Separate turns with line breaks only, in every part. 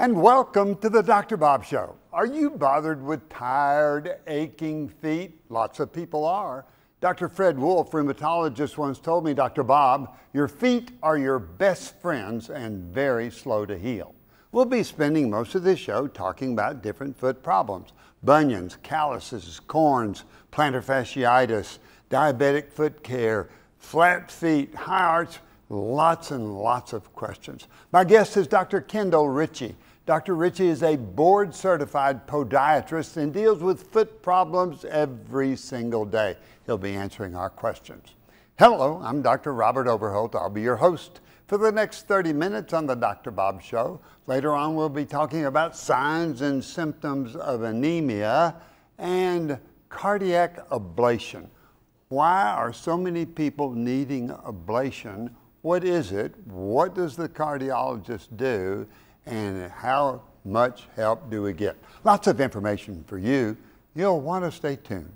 And welcome to the Dr. Bob Show. Are you bothered with tired, aching feet? Lots of people are. Dr. Fred Wolf, rheumatologist, once told me, Dr. Bob, your feet are your best friends and very slow to heal. We'll be spending most of this show talking about different foot problems bunions, calluses, corns, plantar fasciitis, diabetic foot care, flat feet, high arch, lots and lots of questions. My guest is Dr. Kendale Ritchey. Dr. Ritchey is a board certified podiatrist and deals with foot problems every single day. He'll be answering our questions. Hello, I'm Dr. Robert Overholt. I'll be your host for the next 30 minutes on the Dr. Bob Show. Later on, we'll be talking about signs and symptoms of anemia and cardiac ablation. Why are so many people needing ablation? What is it? What does the cardiologist do? And how much help do we get? Lots of information for you. You'll want to stay tuned.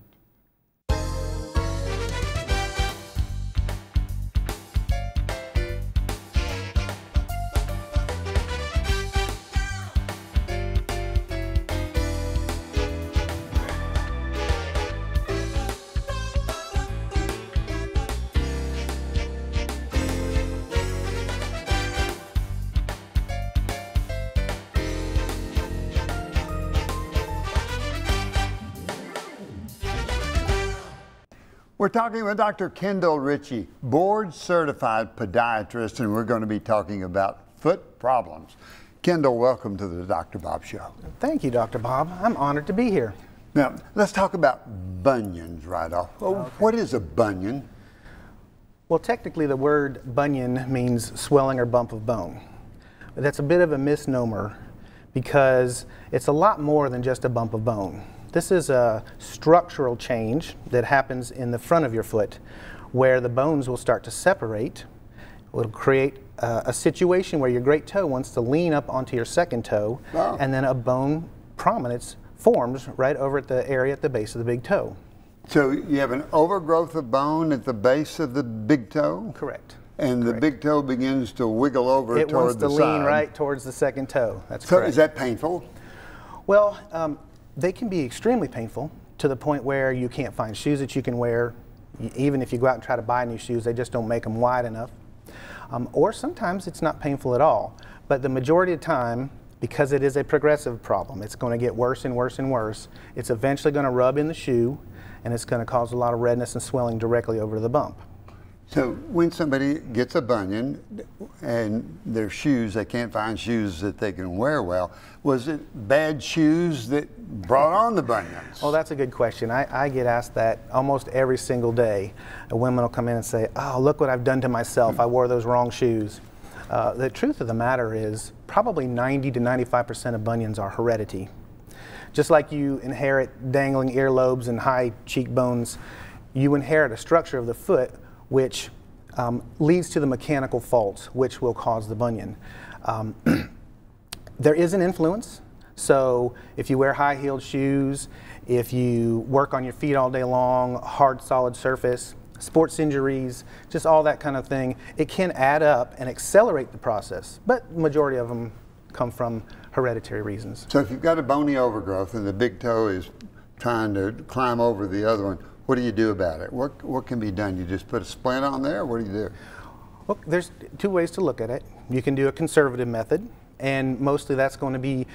We're talking with Dr. Kendale Ritchey, board certified podiatrist, and we're going to be talking about foot problems. Kendall, welcome to the Dr. Bob Show.
Thank you, Dr. Bob. I'm honored to be here.
Now, let's talk about bunions right off. Well, okay. What is a bunion?
Well, technically, the word bunion means swelling or bump of bone. But that's a bit of a misnomer because it's a lot more than just a bump of bone. This is a structural change that happens in the front of your foot where the bones will start to separate. It'll create uh, a situation where your great toe wants to lean up onto your second toe wow. and then a bone prominence forms right over at the area at the base of the big toe.
So you have an overgrowth of bone at the base of the big toe?
Correct.
And
correct.
the big toe begins to wiggle over
it
toward the
side. It wants to lean right towards the second toe. That's
so
correct.
is that painful?
Well, um, they can be extremely painful to the point where you can't find shoes that you can wear. Even if you go out and try to buy new shoes, they just don't make them wide enough. Um, or sometimes it's not painful at all. But the majority of the time, because it is a progressive problem, it's going to get worse and worse and worse. It's eventually going to rub in the shoe, and it's going to cause a lot of redness and swelling directly over the bump.
So when somebody gets a bunion and their shoes, they can't find shoes that they can wear well, was it bad shoes that brought on the bunions?
Well, that's a good question. I, I get asked that almost every single day. A women will come in and say, oh, look what I've done to myself. I wore those wrong shoes. Uh, the truth of the matter is probably 90 to 95% of bunions are heredity. Just like you inherit dangling earlobes and high cheekbones, you inherit a structure of the foot which um, leads to the mechanical faults, which will cause the bunion. Um, there is an influence. So if you wear high-heeled shoes, if you work on your feet all day long, hard, solid surface, sports injuries, just all that kind of thing, it can add up and accelerate the process. But majority of them come from hereditary reasons.
So if you've got a bony overgrowth and the big toe is trying to climb over the other one, what do you do about it? What, what can be done? You just put a splint on there? What do you do?
Well, there's two ways to look at it. You can do a conservative method, and mostly that's going to be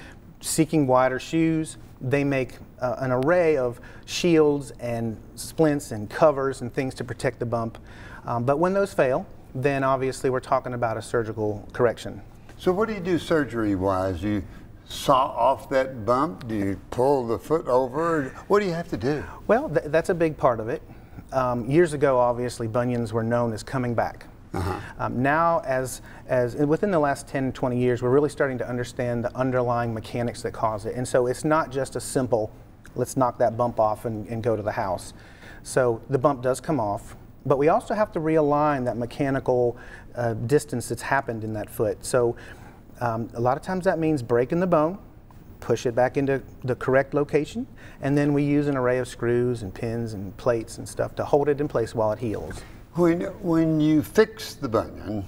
seeking wider shoes. They make uh, an array of shields and splints and covers and things to protect the bump. Um, but when those fail, then obviously we're talking about a surgical correction.
So what do you do surgery-wise? You saw off that bump? Do you pull the foot over? What do you have to do?
Well, th that's a big part of it. Um, years ago, obviously, bunions were known as coming back. Uh -huh. um, now, as, as within the last 10, 20 years, we're really starting to understand the underlying mechanics that cause it. And so it's not just a simple, let's knock that bump off and, and go to the house. So the bump does come off, but we also have to realign that mechanical uh, distance that's happened in that foot. So um, a lot of times that means breaking the bone, push it back into the correct location, and then we use an array of screws and pins and plates and stuff to hold it in place while it heals.
When, when you fix the bunion,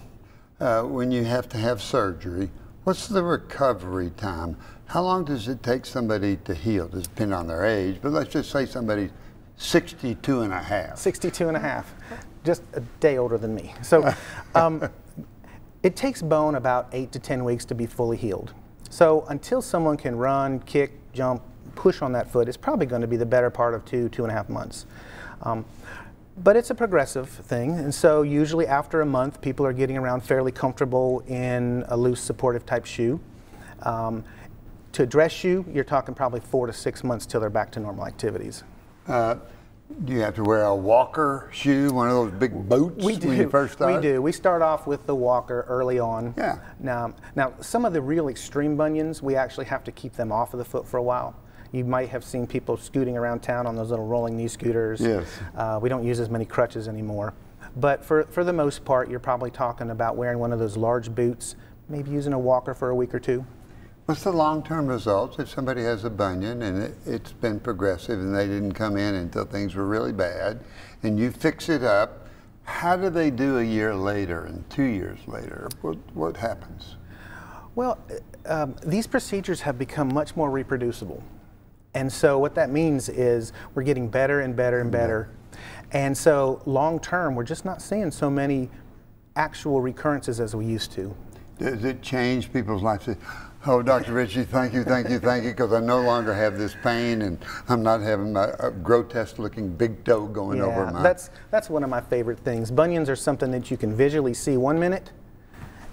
uh, when you have to have surgery, What's the recovery time? How long does it take somebody to heal? Does it depend on their age, but let's just say somebody's 62 and a half.
62 and a half, just a day older than me. So um, it takes bone about eight to 10 weeks to be fully healed. So until someone can run, kick, jump, push on that foot, it's probably going to be the better part of two, two and a half months. Um, but it's a progressive thing, and so usually after a month, people are getting around fairly comfortable in a loose supportive type shoe. Um, to dress shoe, you're talking probably four to six months till they're back to normal activities.
Uh, do you have to wear a walker shoe, one of those big boots
we do.
when you first start?
We do. We start off with the walker early on.
Yeah.
Now, now some of the real extreme bunions, we actually have to keep them off of the foot for a while. You might have seen people scooting around town on those little rolling knee scooters.
Yes.
Uh, we don't use as many crutches anymore. But for, for the most part, you're probably talking about wearing one of those large boots, maybe using a walker for a week or two.
What's the long-term results if somebody has a bunion and it, has been progressive and they didn't come in until things were really bad and you fix it up, how do they do a year later and two years later? What, what happens?
Well, um, these procedures have become much more reproducible. And so what that means is we're getting better and better and better. And so long term, we're just not seeing so many actual recurrences as we used to.
Does it change people's lives? Oh, Dr. Ritchey, thank you, thank you, thank you, because I no longer have this pain and I'm not having my uh, grotesque looking big toe going
yeah,
over my.
That's, that's one of my favorite things. Bunions are something that you can visually see one minute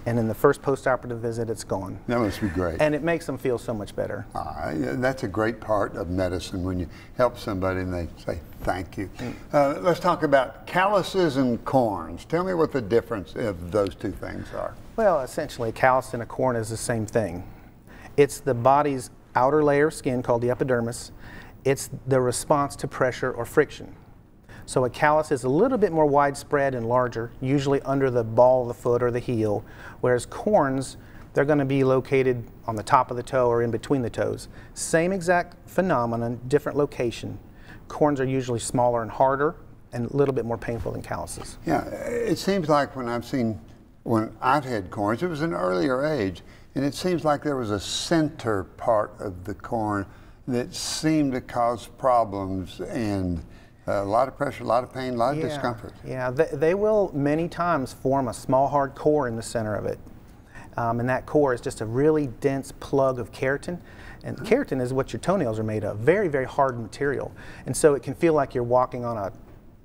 and in the first post-operative visit, it's gone.
That must be great.
And it makes them feel so much better.
Uh, that's a great part of medicine when you help somebody and they say thank you. Mm. Uh, let's talk about calluses and corns. Tell me what the difference of those two things are.
Well, essentially, a callus and a corn is the same thing. It's the body's outer layer of skin called the epidermis. It's the response to pressure or friction. So a callus is a little bit more widespread and larger, usually under the ball of the foot or the heel, whereas corns, they're going to be located on the top of the toe or in between the toes. Same exact phenomenon, different location. Corns are usually smaller and harder and a little bit more painful than calluses.
Yeah, it seems like when I've seen, when I've had corns, it was an earlier age, and it seems like there was a center part of the corn that seemed to cause problems and a lot of pressure, a lot of pain, a lot of
yeah,
discomfort.
Yeah, they, they, will many times form a small hard core in the center of it. Um, and that core is just a really dense plug of keratin. And -hmm. keratin is what your toenails are made of, very, very hard material. And so it can feel like you're walking on a,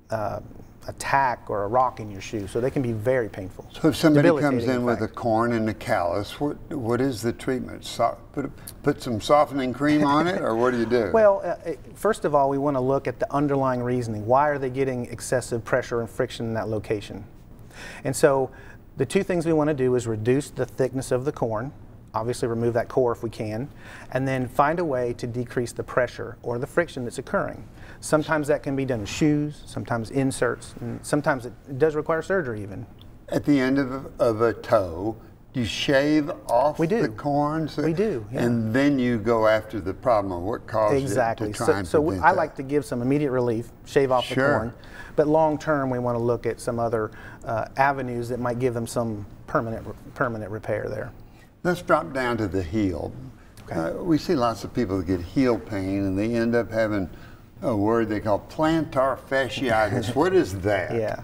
uh, a tack or a rock in your shoe, so they can be very painful.
So if somebody comes in, in with a corn and a callus, what what is the treatment? So, put put some softening cream on it, or what do you do?
Well, uh, first of all, we want to look at the underlying reasoning. Why are they getting excessive pressure and friction in that location? And so, the two things we want to do is reduce the thickness of the corn. Obviously, remove that core if we can, and then find a way to decrease the pressure or the friction that's occurring. Sometimes that can be done with shoes, sometimes inserts, and sometimes it does require surgery even.
At the end of, of a toe, you shave off
we do.
the corns?
We do, yeah.
And then you go after the problem of what caused
exactly.
it to try
so,
and
so I
that.
like to give some immediate relief, shave off
sure.
the corn. But long term, we want to look at some other uh, avenues that might give them some permanent, permanent repair there.
Let's drop down to the heel. Okay. Uh, we see lots of people that get heel pain and they end up having a word they call plantar fasciitis. what is that?
Yeah.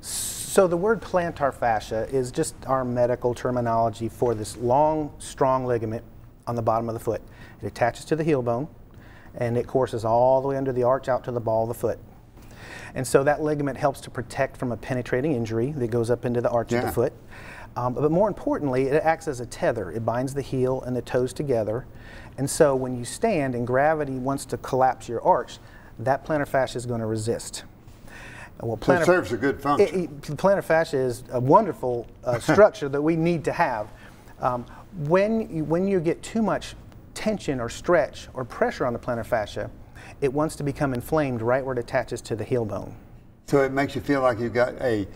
So the word plantar fascia is just our medical terminology for this long, strong ligament on the bottom of the foot. It attaches to the heel bone and it courses all the way under the arch out to the ball of the foot. And so that ligament helps to protect from a penetrating injury that goes up into the arch yeah. of the foot. Um, but more importantly, it acts as a tether. It binds the heel and the toes together and so when you stand and gravity wants to collapse your arch, that plantar fascia is going to resist.
Well, plantar, so it serves a good function. It, it,
plantar fascia is a wonderful uh, structure that we need to have. Um, when, you, when you get too much tension or stretch or pressure on the plantar fascia, it wants to become inflamed right where it attaches to the heel bone.
So it makes you feel like you've got a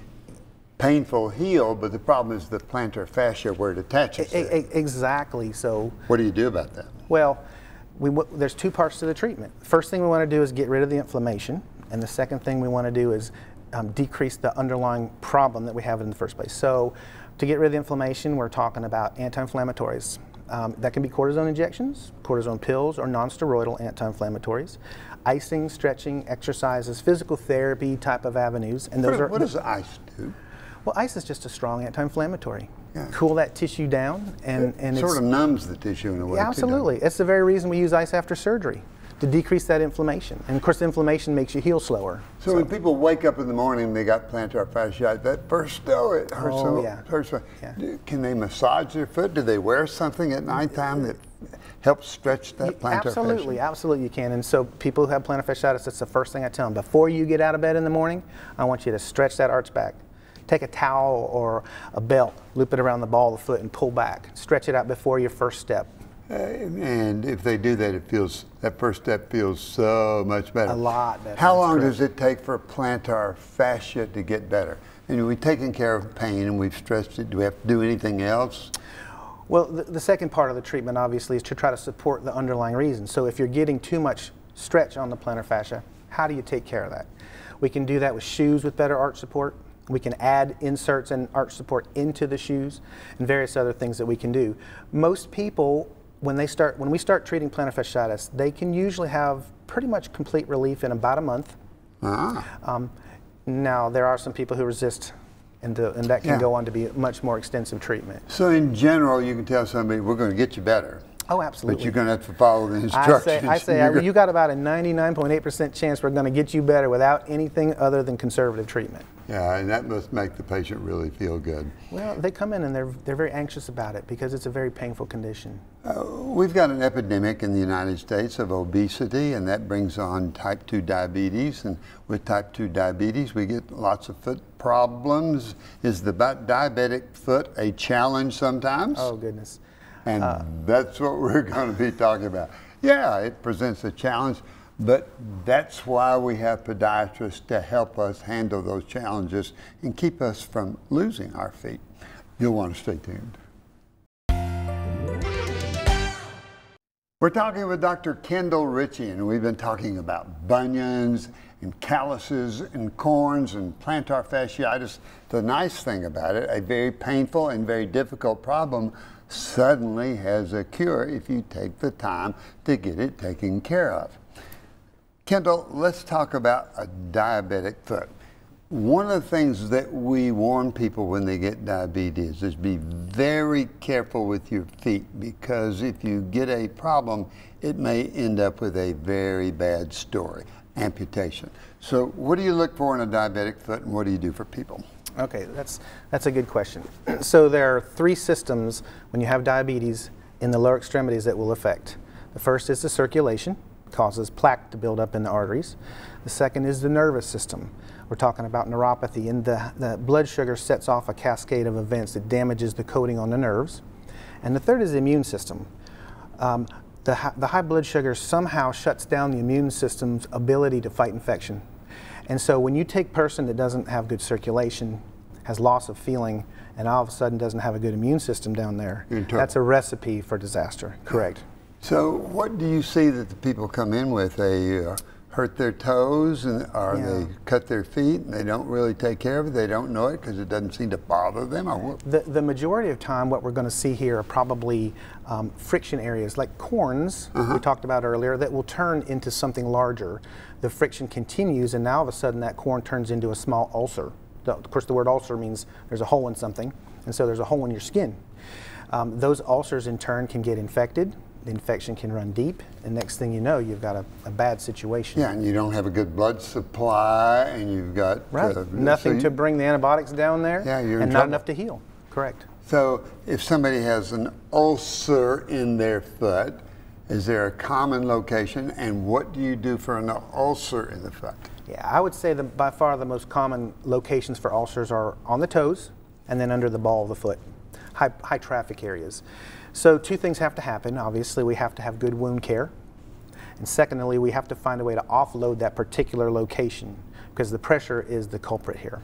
painful heel, but the problem is the plantar fascia where it attaches.
Exactly. So.
What do you do about that?
Well, we, there's two parts to the treatment. First thing we want to do is get rid of the inflammation, and the second thing we want to do is um, decrease the underlying problem that we have in the first place. So To get rid of the inflammation, we're talking about anti-inflammatories. Um, that can be cortisone injections, cortisone pills, or non-steroidal anti-inflammatories. Icing, stretching, exercises, physical therapy type of avenues,
and those what, are. What does ice do?
Well, ice is just a strong anti-inflammatory. Yeah. Cool that tissue down, and and
it sort of numbs the tissue in a way.
Yeah, absolutely. It's the very reason we use ice after surgery to decrease that inflammation. And of course, inflammation makes you heal slower.
So, so. when people wake up in the morning and they got plantar fasciitis, that first oh, it hurts oh, so. Yeah. Hurts so. Yeah. Can they massage their foot? Do they wear something at nighttime that helps stretch that plantar
Absolutely, fascia? absolutely you can. And so people who have plantar fasciitis, that's the first thing I tell them. Before you get out of bed in the morning, I want you to stretch that arch back. Take a towel or a belt, loop it around the ball of the foot and pull back. Stretch it out before your first step.
Uh, and if they do that, it feels that first step feels so much better.
A lot better.
How long does it take for plantar fascia to get better? And we've taken care of pain and we've stretched it. Do we have to do anything else?
Well, the, the second part of the treatment, obviously, is to try to support the underlying reason. So if you're getting too much stretch on the plantar fascia, how do you take care of that? We can do that with shoes with better arch support. We can add inserts and arch support into the shoes and various other things that we can do. Most people when they start when we start treating plantar fasciitis, they can usually have pretty much complete relief in about a month. Ah. Um, now there are some people who resist, and, to, and that can yeah. go on to be much more extensive treatment.
So in general, you can tell somebody we're going to get you better.
Oh, absolutely.
But you're going to have to follow the instructions.
I say, I say I, you got about a 99.8% chance we're going to get you better without anything other than conservative treatment.
Yeah, and that must make the patient really feel good.
Well, they come in and they're, they're very anxious about it because it's a very painful condition.
Uh, we've got an epidemic in the United States of obesity, and that brings on type 2 diabetes. And with type 2 diabetes, we get lots of foot problems. Is the diabetic foot a challenge sometimes?
Oh, goodness.
And uh, that's what we're going to be talking about. Yeah, it presents a challenge, but that's why we have podiatrists to help us handle those challenges and keep us from losing our feet. You'll want to stay tuned. We're talking with Dr. Kendale Ritchey, and we've been talking about bunions and calluses and corns and plantar fasciitis. The nice thing about it, a very painful and very difficult problem suddenly has a cure if you take the time to get it taken care of. Kendale, let's talk about a diabetic foot. One of the things that we warn people when they get diabetes is be very careful with your feet because if you get a problem, it may end up with a very bad story, amputation. So what do you look for in a diabetic foot and what do you do for people?
Okay, that's, that's a good question. so there are three systems when you have diabetes in the lower extremities that will affect. The first is the circulation, causes plaque to build up in the arteries. The second is the nervous system. We're talking about neuropathy, and the, the blood sugar sets off a cascade of events that damages the coating on the nerves. And the third is the immune system. Um, the, the high blood sugar somehow shuts down the immune system's ability to fight infection. And so when you take person that doesn't have good circulation, has loss of feeling, and all of a sudden doesn't have a good immune system down there, that's a recipe for disaster. Correct.
So what do you see that the people come in with? They uh, hurt their toes and or yeah. they cut their feet and they don't really take care of it. They don't know it because it doesn't seem to bother them.
The, the majority of time what we're going to see here are probably um, friction areas like corns uh -huh. we uh-huh. talked about earlier that will turn into something larger the friction continues, and now all of a sudden that corn turns into a small ulcer. The, of course, the word ulcer means there's a hole in something, and so there's a hole in your skin. Um, those ulcers in turn can get infected. The infection can run deep, and next thing you know, you've got a, a bad situation.
Yeah, and you don't have a good blood supply, and you've got
right. Uh, Nothing so to bring the antibiotics down there,
yeah, you're
and not enough to heal. Correct.
So if somebody has an ulcer in their foot, is there a common location, and what do you do for an ulcer in the foot?
Yeah, I would say that by far the most common locations for ulcers are on the toes and then under the ball of the foot, high, high traffic areas. So two things have to happen. Obviously, we have to have good wound care. And secondly, we have to find a way to offload that particular location because the pressure is the culprit here.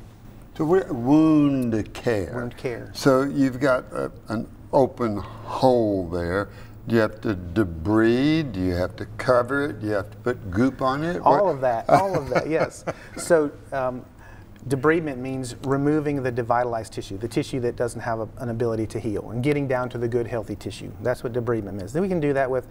So wound care.
Wound care.
So you've got a, an open hole there do you have to debride? Do you have to cover it? Do you have to put goop on it?
All what? of that, all of that, yes. So um, Debridement means removing the devitalized tissue, the tissue that doesn't have a, an ability to heal, and getting down to the good, healthy tissue. That's what debridement means. Then we can do that with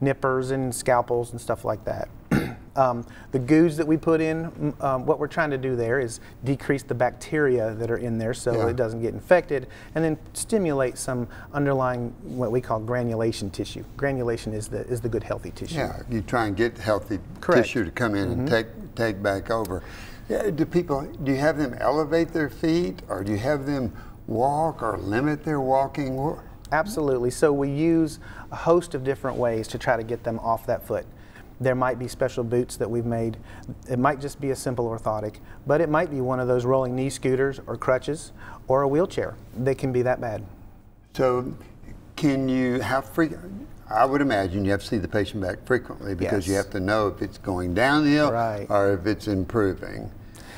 nippers and scalpels and stuff like that. um, the gouges that we put in, um, what we're trying to do there is decrease the bacteria that are in there so yeah. it doesn't get infected, and then stimulate some underlying what we call granulation tissue. Granulation is the is the good, healthy tissue.
Yeah, you try and get healthy Correct. tissue to come in mm -hmm. and mm-hmm. take take back over. Yeah, do people, do you have them elevate their feet or do you have them walk or limit their walking?
Absolutely. So we use a host of different ways to try to get them off that foot. There might be special boots that we've made. It might just be a simple orthotic, but it might be one of those rolling knee scooters or crutches or a wheelchair. They can be that bad.
So can you, how frequent, I would imagine you have to see the patient back frequently because yes. you have to know if it's going downhill right. or if it's improving.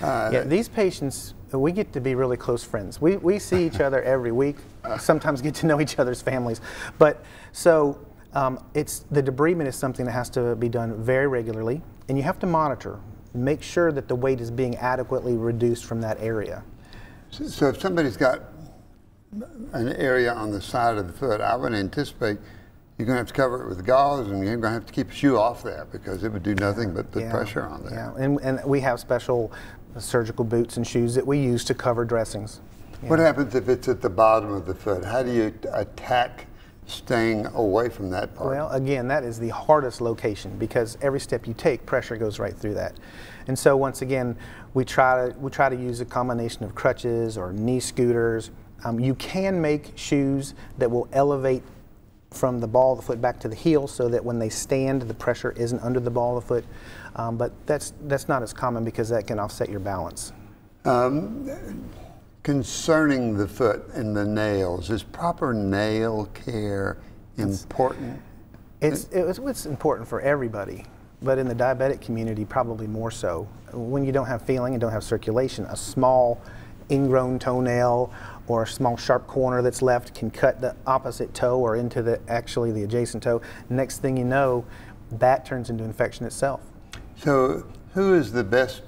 Uh, yeah, these patients, we get to be really close friends. We, we see each other every week, sometimes get to know each other's families. But so um, it's, the debridement is something that has to be done very regularly, and you have to monitor. Make sure that the weight is being adequately reduced from that area.
So, so if somebody's got an area on the side of the foot, I would anticipate you're going to have to cover it with gauze and you're going to have to keep a shoe off there because it would do nothing but put yeah, pressure on there.
Yeah, and, and we have special surgical boots and shoes that we use to cover dressings.
What happens if it's at the bottom of the foot? How do you attack staying away from that part?
Well, again, that is the hardest location because every step you take, pressure goes right through that. And so once again, we try to, we try to use a combination of crutches or knee scooters. Um, you can make shoes that will elevate from the ball of the foot back to the heel so that when they stand, the pressure isn't under the ball of the foot. Um, but that's, that's not as common because that can offset your balance. Um,
concerning the foot and the nails, is proper nail care important?
It's, it's, it's important for everybody, but in the diabetic community, probably more so. When you don't have feeling and don't have circulation, a small ingrown toenail or a small sharp corner that's left can cut the opposite toe or into the actually the adjacent toe. Next thing you know, that turns into infection itself.
So who is the best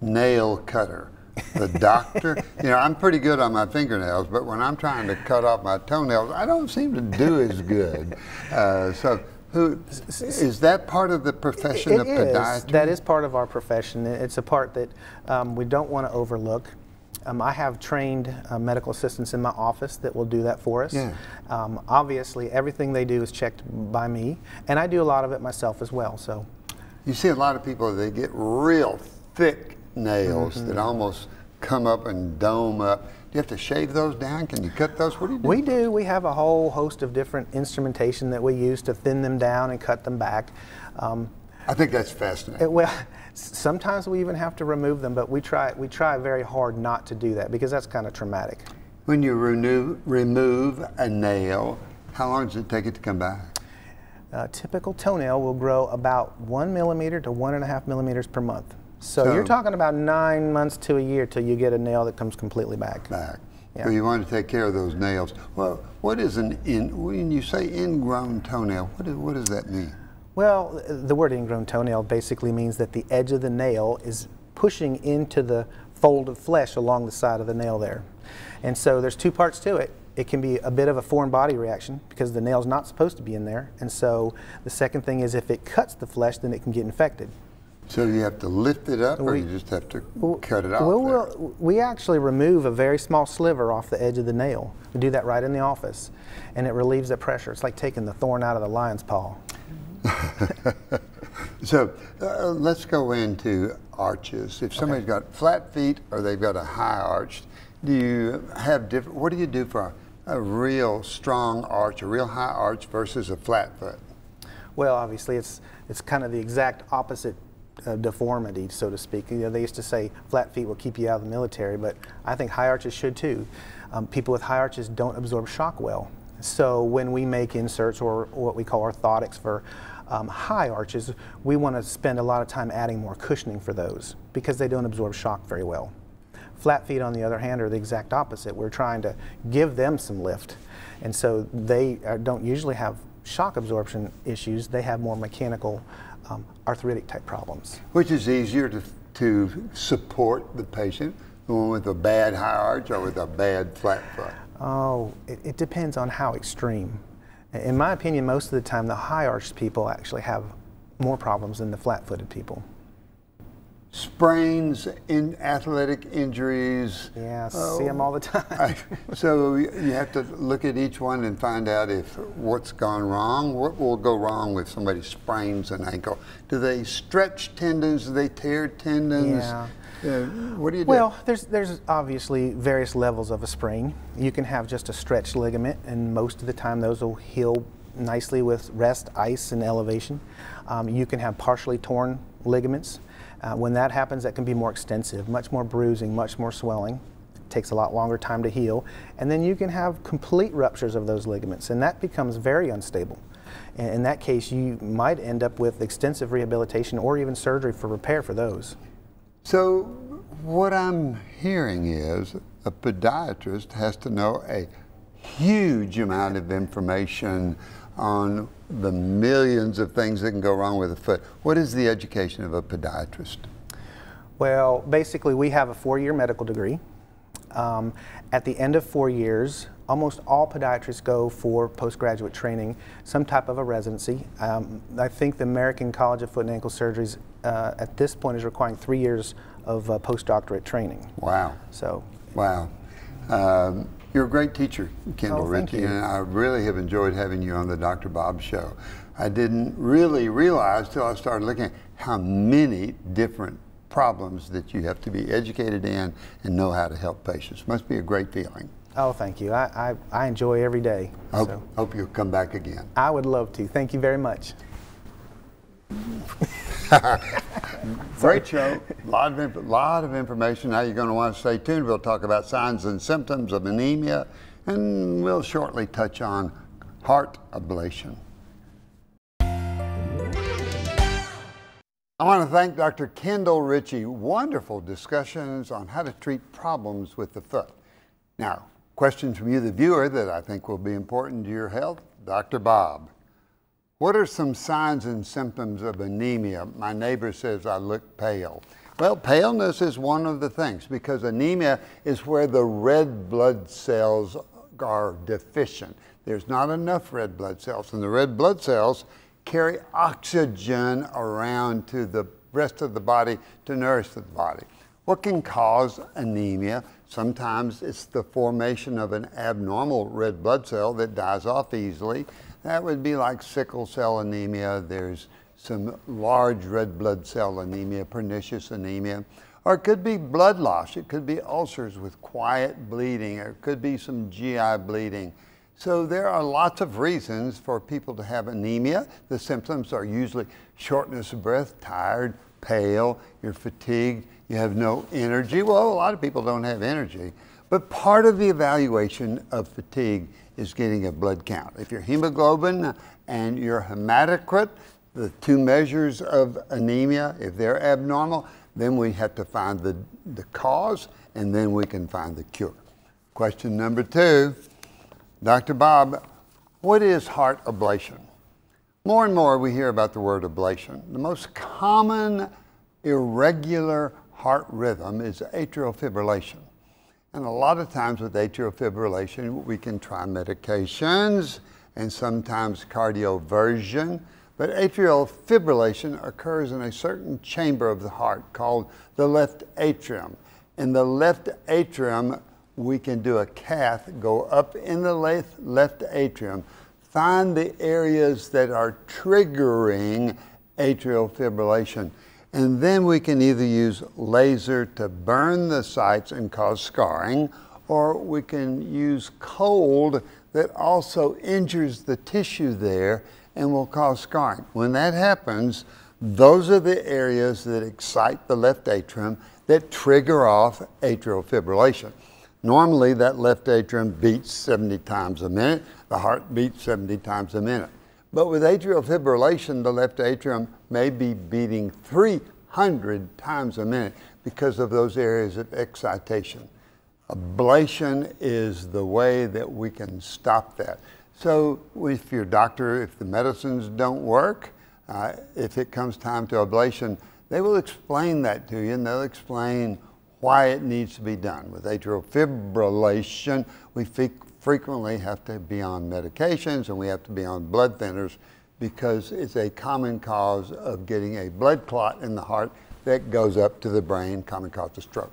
nail cutter? The doctor? you know, I'm pretty good on my fingernails, but when I'm trying to cut off my toenails, I don't seem to do as good. Uh, so who is that part of the profession
it
of podiatry?
Is. That is part of our profession. It's a part that um, we don't want to overlook. Um, I have trained uh, medical assistants in my office that will do that for us. Yeah. Um, obviously, everything they do is checked by me, and I do a lot of it myself as well. So,
you see a lot of people they get real thick nails mm -hmm. that almost come up and dome up. Do you have to shave those down? Can you cut those? What do you do?
We do. We have a whole host of different instrumentation that we use to thin them down and cut them back. Um,
I think that's fascinating.
It, well, sometimes we even have to remove them, but we try we try very hard not to do that because that's kind of traumatic.
When you renew, remove a nail, how long does it take it to come back?
A typical toenail will grow about one millimeter to one and a half millimeters per month. So, so, you're talking about nine months to a year till you get a nail that comes completely back.
Back. Yeah. So you want to take care of those nails. Well, what is an in, when you say ingrown toenail, what, is, what does that mean?
Well, the word ingrown toenail basically means that the edge of the nail is pushing into the fold of flesh along the side of the nail there. And so there's two parts to it. It can be a bit of a foreign body reaction because the nail's not supposed to be in there. And so the second thing is if it cuts the flesh, then it can get infected.
So you have to lift it up, or we, you just have to cut it off?
Well, we'll, we actually remove a very small sliver off the edge of the nail. We do that right in the office, and it relieves the pressure. It's like taking the thorn out of the lion's paw.
so uh, let's go into arches. If somebody's okay. got flat feet or they've got a high arch, do you have different, what do you do for a, a real strong arch, a real high arch versus a flat foot?
Well, obviously it's, it's kind of the exact opposite uh, deformity, so to speak. You know, they used to say flat feet will keep you out of the military, but I think high arches should too. Um, people with high arches don't absorb shock well. So when we make inserts or, or what we call orthotics for um, high arches, we want to spend a lot of time adding more cushioning for those because they don't absorb shock very well. Flat feet, on the other hand, are the exact opposite. We're trying to give them some lift. And so they are, don't usually have shock absorption issues. They have more mechanical um, arthritic type problems.
Which is easier to, to support the patient The one with a bad high arch or with a bad flat foot?
Oh, it, it depends on how extreme. In my opinion, most of the time, the high arched people actually have more problems than the flat footed people.
Sprains, in athletic injuries.
Yeah, oh. see them all the time.
so you have to look at each one and find out if what's gone wrong. What will go wrong with somebody sprains an ankle? Do they stretch tendons? Do they tear tendons?
Yeah.
Uh, what do you do?
Well, there's there's obviously various levels of a sprain. You can have just a stretched ligament, and most of the time those will heal nicely with rest, ice, and elevation. Um, you can have partially torn ligaments. Uh, when that happens, that can be more extensive, much more bruising, much more swelling. It takes a lot longer time to heal. And then you can have complete ruptures of those ligaments, and that becomes very unstable. In that case, you might end up with extensive rehabilitation or even surgery for repair for those.
So, what I'm hearing is a podiatrist has to know a huge amount of information on the millions of things that can go wrong with a foot. What is the education of a podiatrist?
Well, basically, we have a four year medical degree. Um, at the end of four years, almost all podiatrists go for postgraduate training, some type of a residency. Um, I think the American College of Foot and Ankle Surgeries uh, at this point is requiring three years of uh, postdoctorate training.
Wow.
So.
Wow. Um, you're a great teacher, Kendale
oh,
Ritchey, and I really have enjoyed having you on the Dr. Bob Show. I didn't really realize till I started looking at how many different problems that you have to be educated in and know how to help patients. Must be a great feeling.
Oh, thank you. I, I, I enjoy every day.
Hope, so. hope you'll come back again.
I would love to. Thank you very much.
Great show. A lot of, lot of information. Now you're going to want to stay tuned. We'll talk about signs and symptoms of anemia, and we'll shortly touch on heart ablation. I want to thank Dr. Kendale Ritchey. Wonderful discussions on how to treat problems with the foot. Now, questions from you, the viewer, that I think will be important to your health. Dr. Bob. What are some signs and symptoms of anemia? My neighbor says I look pale. Well, paleness is one of the things because anemia is where the red blood cells are deficient. There's not enough red blood cells, and the red blood cells carry oxygen around to the rest of the body to nourish the body. What can cause anemia? Sometimes it's the formation of an abnormal red blood cell that dies off easily. That would be like sickle cell anemia. There's some large red blood cell anemia, pernicious anemia. Or it could be blood loss. It could be ulcers with quiet bleeding. Or it could be some GI bleeding. So there are lots of reasons for people to have anemia. The symptoms are usually shortness of breath, tired, pale, you're fatigued, you have no energy. Well, a lot of people don't have energy. But part of the evaluation of fatigue is getting a blood count. If your hemoglobin and your hematocrit, the two measures of anemia, if they're abnormal, then we have to find the, the cause and then we can find the cure. Question number two, Dr. Bob, what is heart ablation? More and more we hear about the word ablation. The most common irregular heart rhythm is atrial fibrillation. And a lot of times with atrial fibrillation, we can try medications and sometimes cardioversion. But atrial fibrillation occurs in a certain chamber of the heart called the left atrium. In the left atrium, we can do a cath, go up in the left, left atrium, find the areas that are triggering atrial fibrillation. And then we can either use laser to burn the sites and cause scarring, or we can use cold that also injures the tissue there and will cause scarring. When that happens, those are the areas that excite the left atrium that trigger off atrial fibrillation. Normally, that left atrium beats 70 times a minute. The heart beats 70 times a minute. But with atrial fibrillation, the left atrium may be beating 300 times a minute because of those areas of excitation. Ablation is the way that we can stop that. So if your doctor, if the medicines don't work, uh, if it comes time to ablation, they will explain that to you and they'll explain why it needs to be done. With atrial fibrillation, we frequently have to be on medications and we have to be on blood thinners because it's a common cause of getting a blood clot in the heart that goes up to the brain, common cause of stroke.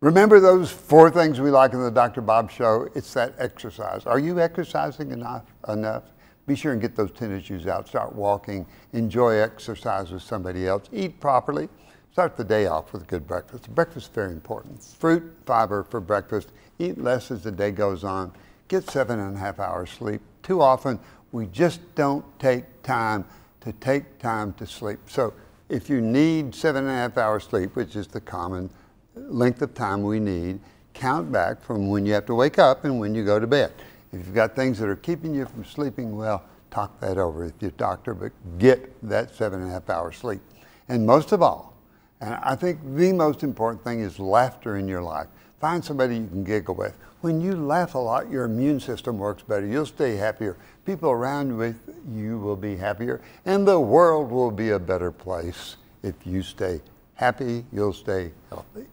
Remember those four things we like in the Dr. Bob Show? It's that exercise. Are you exercising enough? Enough? Be sure and get those tennis shoes out. Start walking. Enjoy exercise with somebody else. Eat properly. Start the day off with a good breakfast. Breakfast is very important. Fruit, fiber for breakfast. Eat less as the day goes on. Get seven and a half hours sleep. Too often, we just don't take time to take time to sleep. So if you need seven and a half hours sleep, which is the common length of time we need, count back from when you have to wake up and when you go to bed. If you've got things that are keeping you from sleeping well, talk that over with your doctor, but get that seven and a half hours sleep. And most of all, and I think the most important thing is laughter in your life. Find somebody you can giggle with. When you laugh a lot, your immune system works better. You'll stay happier. People around with you will be happier, and the world will be a better place if you stay happy, you'll stay healthy.